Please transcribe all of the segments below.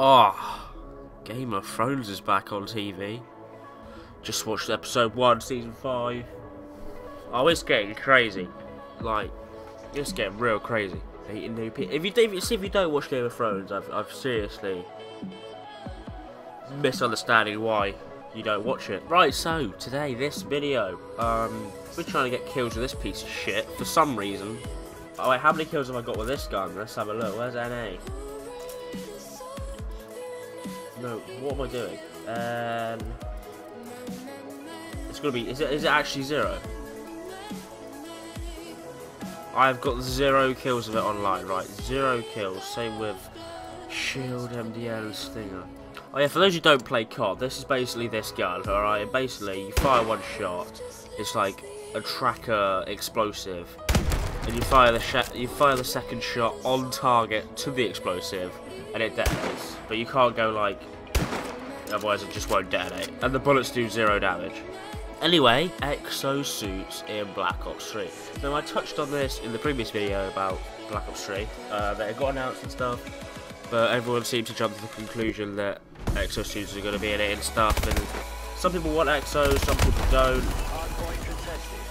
Oh, Game of Thrones is back on TV. Just watched episode 1, season 5. Oh, it's getting crazy. Like, it's getting real crazy. Meeting new people. If you, if you don't watch Game of Thrones, I've, I've seriously misunderstanding why you don't watch it. Right, so, today, this video, um, we're trying to get kills with this piece of shit for some reason. Oh wait, how many kills have I got with this gun? Let's have a look. Where's NA? No, what am I doing? Um, it's gonna be. Is it? Is it actually zero? I've got zero kills of it online. Right, zero kills. Same with Shield, MDL, Stinger. Oh yeah, for those who don't play COD, this is basically this gun. All right, basically you fire one shot. It's like a tracker explosive, and you fire the you fire the second shot on target to the explosive, and it detonates. But you can't go like, otherwise it just won't detonate. And the bullets do zero damage. Anyway, exosuits in Black Ops 3. Now I touched on this in the previous video about Black Ops 3, uh, that it got announced and stuff, but everyone seemed to jump to the conclusion that exosuits are going to be in it and stuff, and some people want exos, some people don't.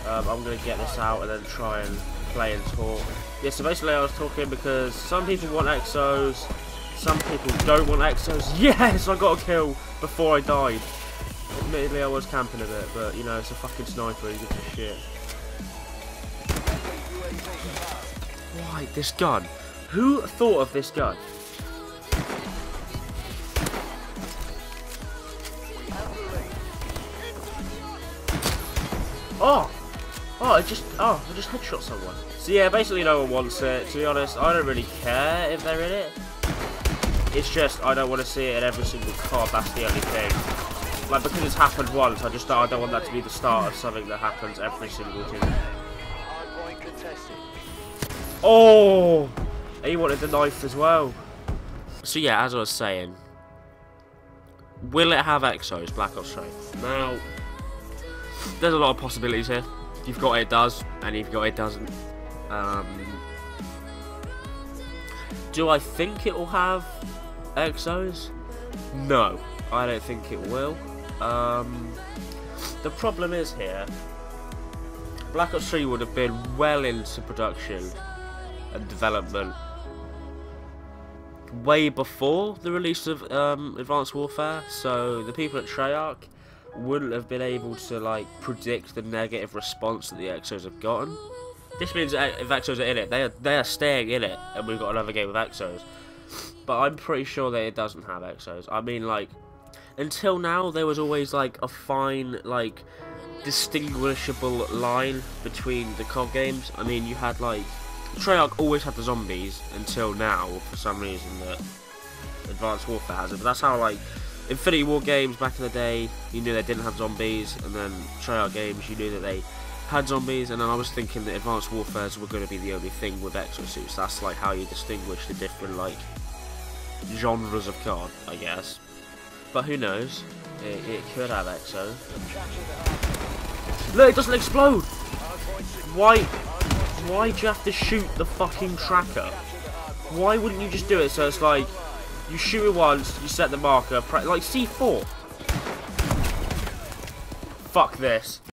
Um, I'm going to get this out and then try and play and talk. Yeah, so basically I was talking because some people want exos, some people don't want exos. Yes, I got a kill before I died. Admittedly, I was camping a bit, but you know, it's a fucking sniper. He gives a shit. Why this gun? Who thought of this gun? Oh! Oh, I just, oh, I just headshot someone. So yeah, basically no one wants it. To be honest, I don't really care if they're in it. It's just, I don't want to see it in every single card, that's the only thing. Like, because it's happened once, I just I don't want that to be the start of something that happens every single time. Oh! He wanted the knife as well. So yeah, as I was saying, will it have exos, Black Ops 3? Now, there's a lot of possibilities here. If you've got it, it does, and if you've got it, it doesn't. Um, do I think it will have exos? No, I don't think it will. Um, the problem is here, Black Ops 3 would have been well into production and development way before the release of um, Advanced Warfare, so the people at Treyarch wouldn't have been able to like predict the negative response that the Exos have gotten. This means if Exos are in it, they are they are staying in it, and we've got another game with Exos. But I'm pretty sure that it doesn't have Exos. I mean, like until now, there was always like a fine like distinguishable line between the COD games. I mean, you had like Treyarch always had the zombies until now for some reason that Advanced Warfare has it. But that's how like Infinity Ward games back in the day, you knew they didn't have zombies, and then Treyarch games, you knew that they had zombies, and then I was thinking that Advanced Warfares were going to be the only thing with exosuits. That's like how you distinguish the different like genres of COD, I guess. But who knows? It, it could have exo. Look, it doesn't explode! Why? Why do you have to shoot the fucking tracker? Why wouldn't you just do it so it's like you shoot it once, you set the marker, like C4. Fuck this.